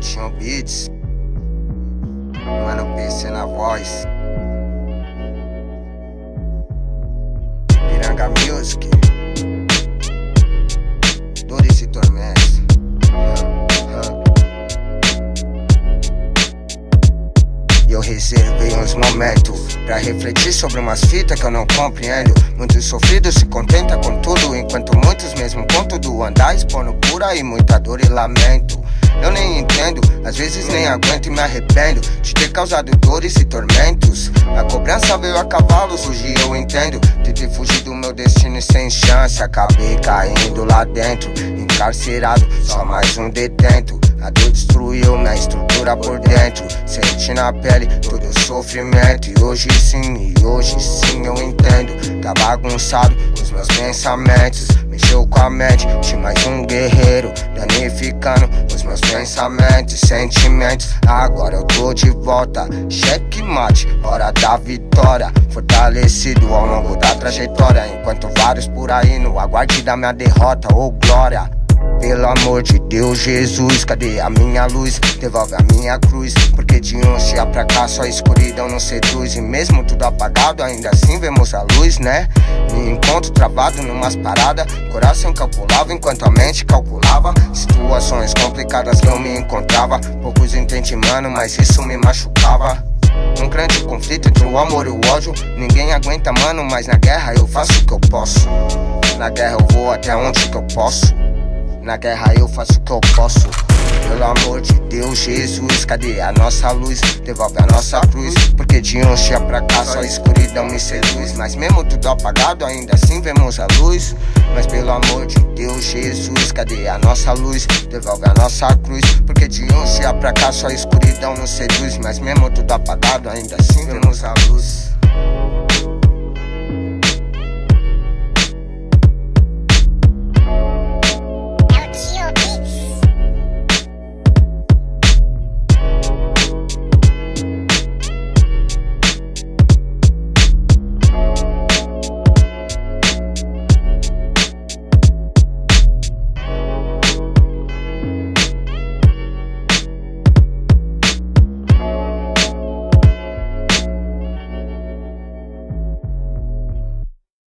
Coutinho Beats. Mano PC na voz. Piranga Music. Dores e tormentos. Eu reservei uns momentos pra refletir sobre umas fitas que eu não compreendo. Muitos sofridos se contenta com tudo, enquanto muitos mesmo com tudo andar expondo por aí muita dor e lamento. Eu nem entendo, às vezes nem aguento e me arrependo de ter causado dores e tormentos. A cobrança veio a cavalos, hoje eu entendo. Tentei fugir do meu destino sem chance, acabei caindo lá dentro, encarcerado, só mais um detento. A dor destruiu minha estrutura por dentro. Senti na pele todo o sofrimento. E hoje sim, e hoje sim eu entendo. Tá bagunçado os meus pensamentos. Mexeu com a mente de mais um guerreiro. Danificando os meus pensamentos e sentimentos. Agora eu tô de volta. Cheque mate, hora da vitória. Fortalecido ao longo da trajetória. Enquanto vários por aí no aguarde da minha derrota. Oh glória. Pelo amor de Deus, Jesus, cadê a minha luz? Devolve a minha cruz, porque de um dia pra cá só a escuridão não seduz. E mesmo tudo apagado, ainda assim vemos a luz, né? Me encontro travado numas paradas, coração calculava enquanto a mente calculava. Situações complicadas eu me encontrava. Poucos entendem, mano, mas isso me machucava. Um grande conflito entre o amor e o ódio. Ninguém aguenta, mano, mas na guerra eu faço o que eu posso. Na guerra eu vou até onde que eu posso. Na guerra eu faço o que eu posso. Pelo amor de Deus, Jesus, cadê a nossa luz? Devolve a nossa cruz. Porque de um dia pra cá só a escuridão me seduz. Mas mesmo tudo apagado, ainda assim vemos a luz. Mas pelo amor de Deus, Jesus, cadê a nossa luz? Devolve a nossa cruz. Porque de um dia pra cá só a escuridão nos seduz. Mas mesmo tudo apagado, ainda assim vemos a luz.